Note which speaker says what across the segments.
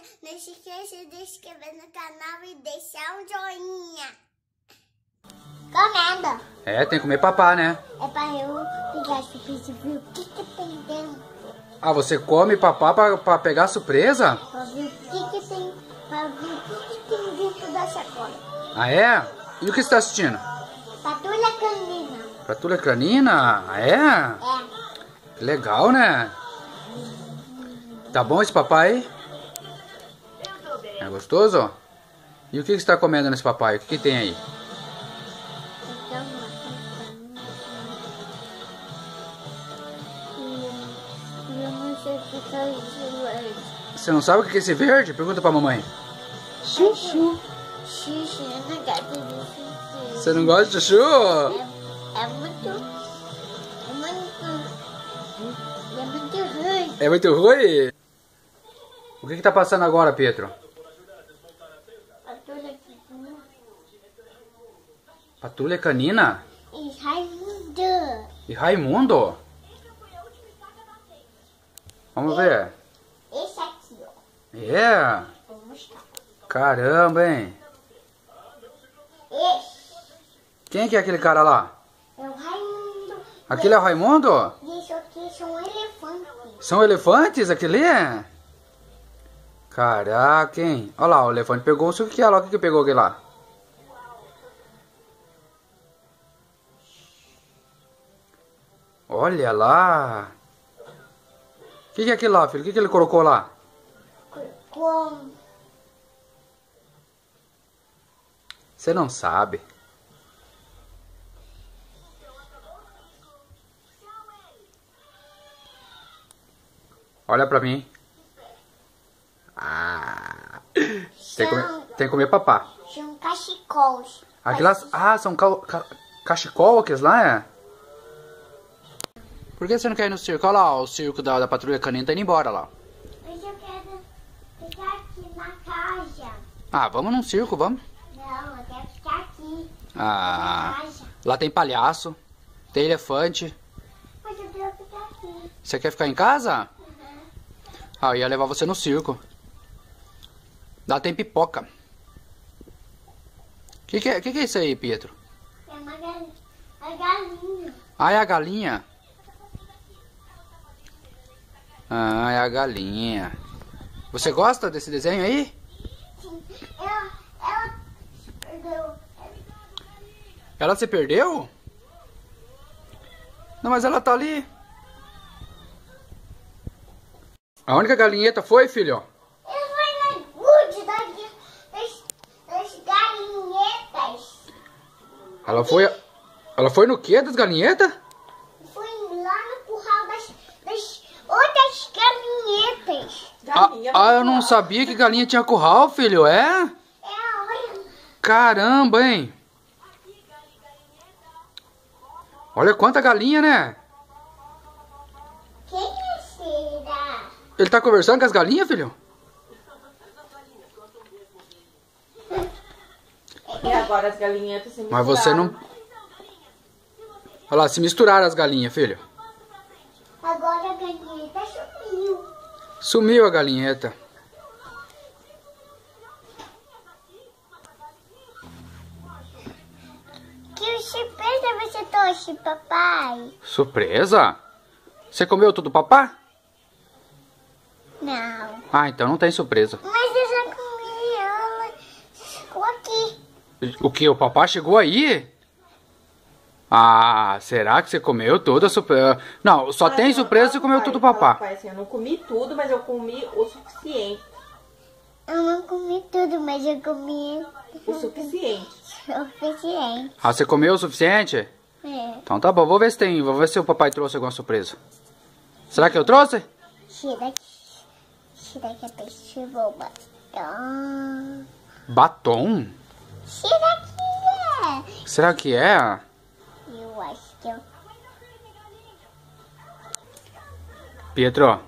Speaker 1: joinha. Não se esqueça de se inscrever no canal e deixar um joinha. Comendo.
Speaker 2: É, tem que comer papá, né?
Speaker 1: É pra eu pegar surpresa e ver o que que tem dentro.
Speaker 2: Ah, você come papá pra, pra pegar surpresa?
Speaker 1: Pra ver o que que tem, pra ver o que que tem dentro da sacola.
Speaker 2: Ah, é? E o que você tá assistindo?
Speaker 1: Patrulha canina.
Speaker 2: Patrulha canina? Ah, é?
Speaker 1: É.
Speaker 2: Que legal, né? Tá bom esse papai? É gostoso? E o que que você tá comendo nesse papai? O que que tem aí? Você não sabe o que é esse verde? Pergunta pra mamãe.
Speaker 1: Chuchu. Xixi, eu não gosto de xixi.
Speaker 2: Você não gosta de chuchu?
Speaker 1: É, é muito. É muito. É muito ruim.
Speaker 2: É muito ruim? O que que tá passando agora, Pedro?
Speaker 1: Patrulha canina.
Speaker 2: Patrulha canina?
Speaker 1: E Raimundo.
Speaker 2: E Raimundo? Vamos ver.
Speaker 1: Esse aqui, ó.
Speaker 2: É.
Speaker 1: Vou mostrar.
Speaker 2: Caramba, hein?
Speaker 1: Esse
Speaker 2: Quem que é aquele cara lá?
Speaker 1: é o Raimundo.
Speaker 2: Aquele é o Raimundo?
Speaker 1: E isso aqui são elefantes.
Speaker 2: São elefantes aquele? é? Caraca, hein? Olha lá, o elefante pegou o que que é lá? O que pegou aquele lá? Olha lá. O que que é aquilo lá, filho? O que que ele colocou lá? Você não sabe. Olha pra mim. Ah. Tem que comer, tem que comer papá.
Speaker 1: São cachecols.
Speaker 2: Aquelas. Ah, são cal, ca, cachecol aqueles lá, é? Por que você não quer ir no circo? Olha lá, o circo da, da patrulha canina tá indo embora lá.
Speaker 1: Mas eu quero ficar aqui na casa.
Speaker 2: Ah, vamos num circo, vamos.
Speaker 1: Não, eu quero ficar aqui.
Speaker 2: Ah,
Speaker 1: Na casa.
Speaker 2: lá tem palhaço, tem elefante.
Speaker 1: Mas eu quero ficar aqui.
Speaker 2: Você quer ficar em casa? Ah, eu ia levar você no circo. Lá tem pipoca. Que que é, que que é isso aí, Pietro?
Speaker 1: É uma galinha. A galinha.
Speaker 2: Ah, é a galinha. Ah, é a galinha. Você gosta desse desenho aí?
Speaker 1: Sim. Ela, ela se perdeu.
Speaker 2: Ela se perdeu? Não, mas ela tá ali. A galinheta foi, filho?
Speaker 1: Ela foi na gude das, das, das galinhetas.
Speaker 2: Ela foi. Ela foi no quê das galinhetas?
Speaker 1: Foi lá no curral das, das outras galinhetas.
Speaker 2: Ah,
Speaker 3: Galinha.
Speaker 2: ah, eu não sabia que galinha tinha curral, filho, é?
Speaker 1: É, olha.
Speaker 2: Caramba, hein? Olha quanta galinha, né?
Speaker 1: Quem é será?
Speaker 2: Ele tá conversando com as galinhas, filho?
Speaker 3: E agora as galinhetas se
Speaker 2: Mas você não. Olha lá, se misturaram as galinhas, filho.
Speaker 1: Agora a galinheta sumiu.
Speaker 2: Sumiu a galinheta.
Speaker 1: Que surpresa você trouxe, papai?
Speaker 2: Surpresa? Você comeu tudo, papá?
Speaker 1: Não.
Speaker 2: Ah, então não tem surpresa.
Speaker 1: Mas eu já comi ela. Ficou aqui.
Speaker 2: O que? O papá chegou aí? Ah, será que você comeu toda a surpresa? Não, só
Speaker 3: Ah,
Speaker 2: tem
Speaker 3: não,
Speaker 2: surpresa se comeu
Speaker 3: pai,
Speaker 2: tudo,
Speaker 3: fala,
Speaker 2: papá.
Speaker 3: pai, assim, eu não comi tudo, mas eu comi o suficiente.
Speaker 1: Eu não comi tudo, mas eu comi
Speaker 3: O suficiente.
Speaker 1: o suficiente.
Speaker 2: Ah, você comeu o suficiente?
Speaker 1: É.
Speaker 2: Então tá bom, vou ver se tem. Vou ver se o papai trouxe alguma surpresa. Será que eu trouxe?
Speaker 1: Tira aqui. Tira aqui a peixe boba. Então...
Speaker 2: Batom?
Speaker 1: Tira aqui.
Speaker 2: Será que é?
Speaker 1: Eu acho que eu...
Speaker 2: Pietro,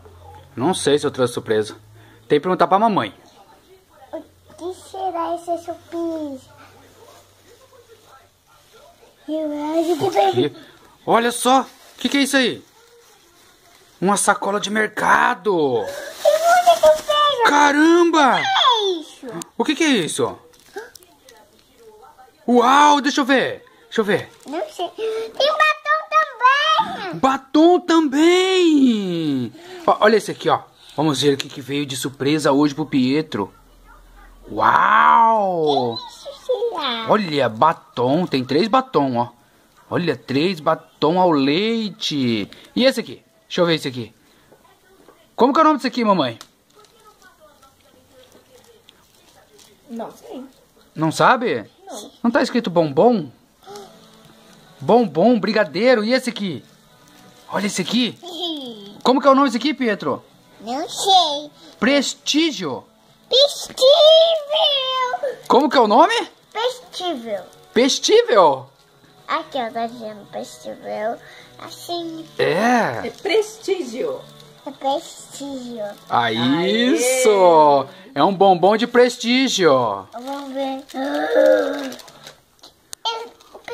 Speaker 2: não sei se eu trouxe surpresa. Tem que perguntar pra mamãe.
Speaker 1: O que será essa surpresa? Eu acho que vai...
Speaker 2: Olha só, o que, que é isso aí? Uma sacola de mercado.
Speaker 1: Que?
Speaker 2: Caramba!
Speaker 1: É.
Speaker 2: O que que é isso? Uau, deixa eu ver. Deixa eu ver.
Speaker 1: Não sei. Tem batom também.
Speaker 2: Batom também! Ó, olha esse aqui, ó. Vamos ver o que, que veio de surpresa hoje pro Pietro. Uau! Olha, batom. Tem três batom, ó. Olha, três batom ao leite. E esse aqui? Deixa eu ver esse aqui. Como que é o nome desse aqui, mamãe?
Speaker 3: Não sei.
Speaker 2: Não sabe?
Speaker 3: Não.
Speaker 2: Não tá escrito bombom? Bombom, brigadeiro. E esse aqui? Olha esse aqui. Como que é o nome desse aqui, Pietro?
Speaker 1: Não sei.
Speaker 2: Prestígio.
Speaker 1: Pestível.
Speaker 2: Como que é o nome?
Speaker 1: Pestível.
Speaker 2: Pestível.
Speaker 1: Aqui eu tô dizendo pestível. Assim,
Speaker 2: É.
Speaker 3: É prestígio.
Speaker 1: É prestígio.
Speaker 2: Ah,
Speaker 3: Aê.
Speaker 2: isso. É um bombom de prestígio.
Speaker 1: Vamos ver.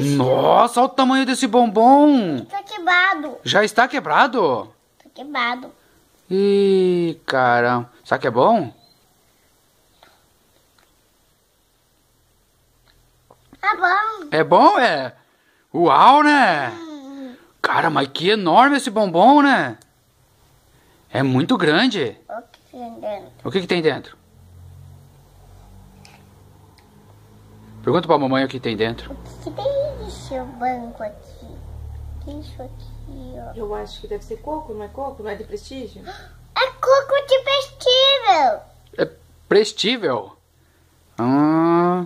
Speaker 2: Nossa, olha o tamanho desse bombom.
Speaker 1: Tá quebrado.
Speaker 2: Já está quebrado?
Speaker 1: Tá quebrado.
Speaker 2: Ih, caramba. Será que é bom?
Speaker 1: Tá bom.
Speaker 2: É bom, é? Uau, né? Cara, mas que enorme esse bombom, né? É muito grande.
Speaker 1: O que tem dentro?
Speaker 2: O que, que tem dentro? Pergunta pra mamãe o que tem dentro.
Speaker 1: O que, que tem nesse banco aqui? Que isso aqui, ó?
Speaker 3: Eu acho que deve ser coco, não é coco? Não é de prestígio?
Speaker 1: É coco de vestível.
Speaker 2: É prestível. Hum,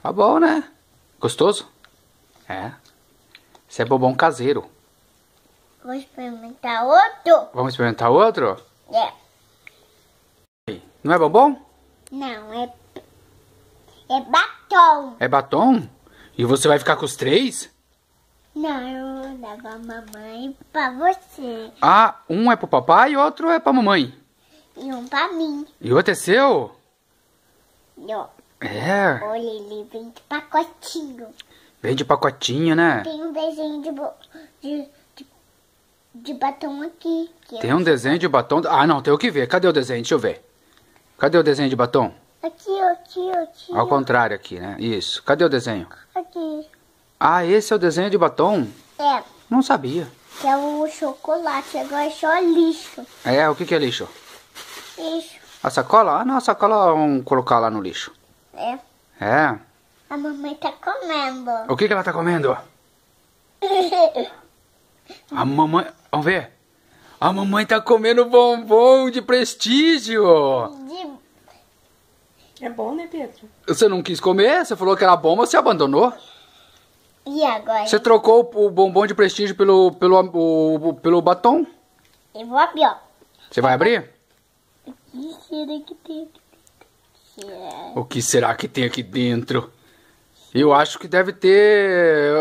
Speaker 2: tá bom, né? Gostoso? É. Isso é bombom caseiro.
Speaker 1: Vou experimentar outro.
Speaker 2: Vamos experimentar outro?
Speaker 1: É.
Speaker 2: Não é bombom?
Speaker 1: Não, é. É batom.
Speaker 2: É batom? E você vai ficar com os três?
Speaker 1: Não, eu vou dar pra mamãe pra você.
Speaker 2: Ah, um é pro papai e outro é pra mamãe.
Speaker 1: E um pra mim.
Speaker 2: E outro é seu?
Speaker 1: E, ó,
Speaker 2: É,
Speaker 1: olha, ele vem de pacotinho.
Speaker 2: vem de pacotinho, né?
Speaker 1: Tem um desenho de, de, de, batom aqui. que
Speaker 2: Tem um desenho de batom. Ah, não, tem o que ver. Cadê o desenho? Deixa eu ver. Cadê o desenho de batom?
Speaker 1: Aqui, aqui, aqui.
Speaker 2: Ao contrário aqui, né? Isso. Cadê o desenho?
Speaker 1: Aqui.
Speaker 2: Ah, esse é o desenho de batom?
Speaker 1: É,
Speaker 2: Não sabia.
Speaker 1: que é o chocolate. Agora é só lixo.
Speaker 2: É, o que, que é lixo?
Speaker 1: Lixo.
Speaker 2: A sacola? Ah, não, a sacola vamos colocar lá no lixo.
Speaker 1: É.
Speaker 2: É.
Speaker 1: A mamãe tá comendo.
Speaker 2: O que, que ela tá comendo? A mamãe. Vamos ver. A mamãe tá comendo bombom de prestígio.
Speaker 1: De-
Speaker 3: É bom, né, Pedro?
Speaker 2: Você não quis comer? Você falou que era bom, mas você abandonou?
Speaker 1: E agora?
Speaker 2: Você trocou o bombom de prestígio pelo, pelo, o- pelo batom?
Speaker 1: Eu vou abrir, ó.
Speaker 2: Você vai abrir?
Speaker 1: O que será que tem aqui? Será?
Speaker 2: O que será que tem aqui dentro? Eu acho que deve ter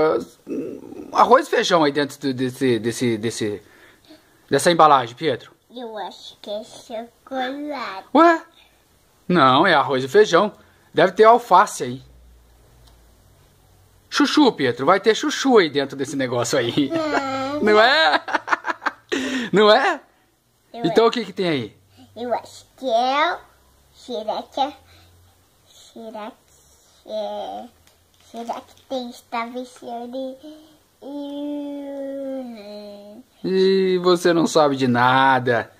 Speaker 2: uh, arroz e feijão aí dentro do- desse, desse, desse, dessa embalagem, Pietro.
Speaker 1: Eu acho que é chocolate.
Speaker 2: Ué? Não, é arroz e feijão. Deve ter alface aí. Chuchu, Pietro. Vai ter chuchu aí dentro desse negócio aí. Não é? Não é?
Speaker 1: Eu,
Speaker 2: Então o que que tem aí?
Speaker 1: eu acho que é. Será que é. Será que é. Será que tem estabelecido e.
Speaker 2: Você não sabe de nada.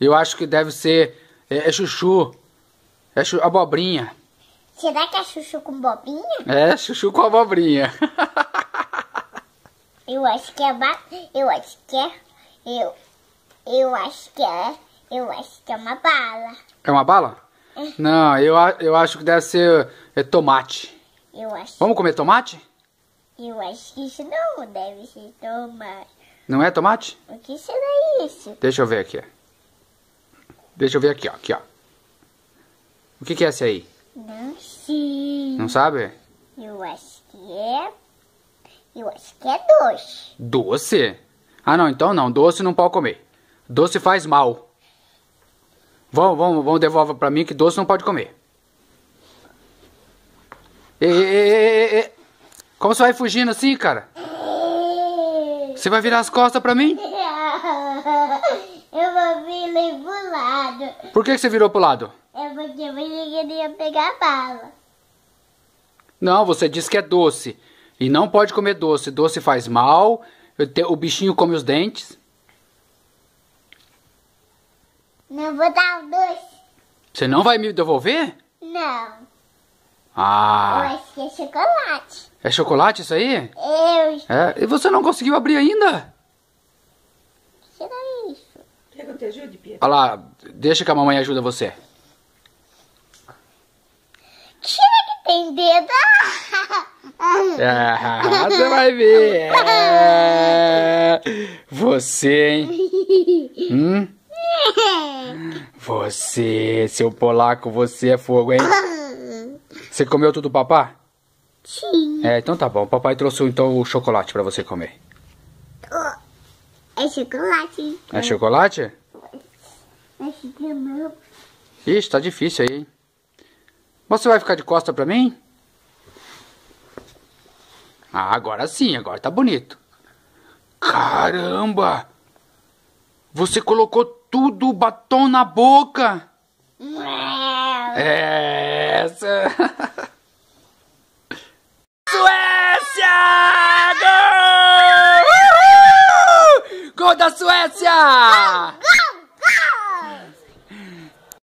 Speaker 2: Eu acho que deve ser é, é chuchu. É chu abobrinha.
Speaker 1: Será que é chuchu com bobinha?
Speaker 2: É chuchu com abobrinha.
Speaker 1: Eu acho que é. Ba... Eu acho que é. Eu. Eu acho que é. Eu acho que é uma bala.
Speaker 2: É uma bala? Não, eu, eu acho que deve ser é, tomate.
Speaker 1: Eu acho.
Speaker 2: Vamos comer tomate?
Speaker 1: Eu acho que isso não deve ser tomate.
Speaker 2: Não é tomate?
Speaker 1: O que será isso?
Speaker 2: Deixa eu ver aqui. Deixa eu ver aqui, ó. Aqui, ó. O que, que é esse aí?
Speaker 1: Não sei.
Speaker 2: Não sabe?
Speaker 1: Eu acho que é. Eu acho que é doce.
Speaker 2: Doce? Ah, não, então não. Doce não pode comer. Doce faz mal. Vamos, vamos, vamos devolver pra mim que doce não pode comer. Ei, ei, ei, ei, ei. Como você vai fugindo assim, cara? Você vai virar as costas pra mim?
Speaker 1: Eu vou vir pro lado.
Speaker 2: Por que que você virou pro lado?
Speaker 1: Eu porque você queria pegar bala.
Speaker 2: Não, você disse que é doce. E não pode comer doce. Doce faz mal. O bichinho come os dentes.
Speaker 1: Não vou dar o doce.
Speaker 2: Você não vai me devolver?
Speaker 1: Não.
Speaker 2: Ah.
Speaker 1: Eu acho que é chocolate.
Speaker 2: É chocolate isso aí?
Speaker 1: Eu.
Speaker 2: É. E você não conseguiu abrir ainda?
Speaker 1: O que era isso?
Speaker 3: Quer que eu te ajude, Pietro?
Speaker 2: Olha lá, deixa que a mamãe ajuda você.
Speaker 1: Tira que tem dedo.
Speaker 2: É, você vai ver. É. Você, hein? Hum? Você, seu polaco, você é fogo, hein? Você comeu tudo, papá?
Speaker 1: Sim.
Speaker 2: É, então tá bom. Papai trouxe então o chocolate pra você comer.
Speaker 1: É chocolate.
Speaker 2: É chocolate?
Speaker 1: Esse demão.
Speaker 2: Ixi, tá difícil aí, hein? Você vai ficar de costa pra mim? Ah, agora sim, agora tá bonito. Caramba! Você colocou tudo o batom na boca! É essa! Suécia! Gol! Gol da Suécia!